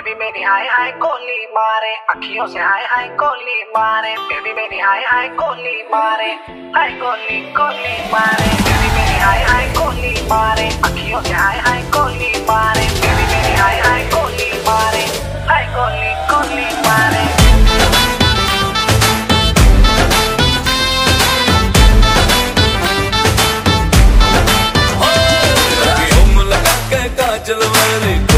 baby मेरी हाय हाय कोली मारे अखियों से हाय हाय कोली मारे बेबी मेरी हाय हाय कोली मारे हाय कोली कोली मारे बेबी मेरी हाय हाय कोली मारे अखियों से हाय हाय कोली मारे बेबी मेरी हाय हाय कोली मारे हाय कोली कोली मारे के काजल मेरी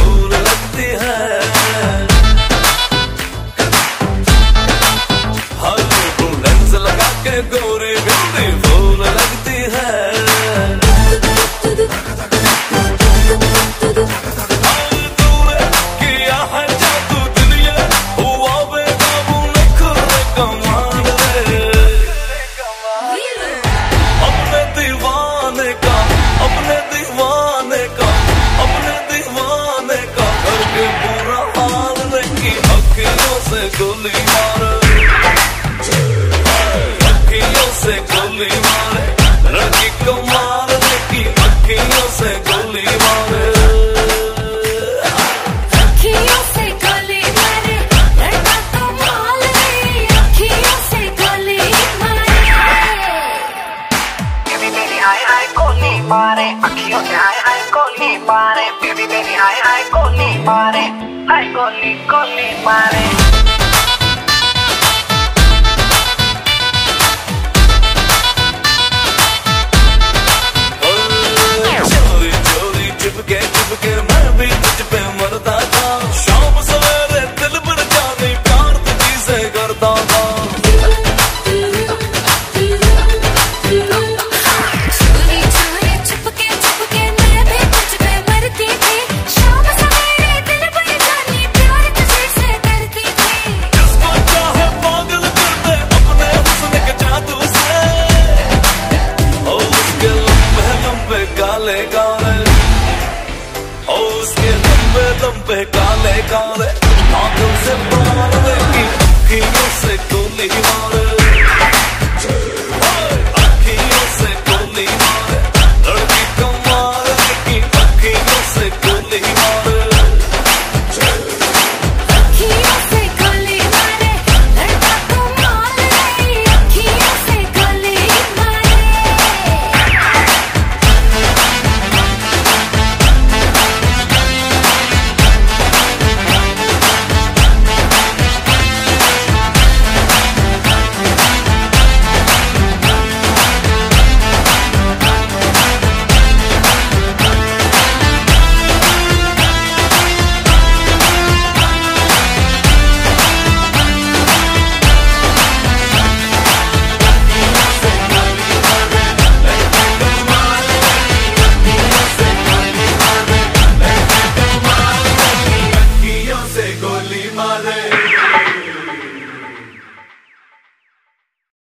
गोली मार अखियों से गोली मारे रखी कमाल नहीं अखियों से गोली मारे गले मारे है अखियों से गले बेबी हाय हाय कोली मारे मारे बेबी हाय हाय मारे उसके लंबे लंबे काले काले आँखों से मार देगी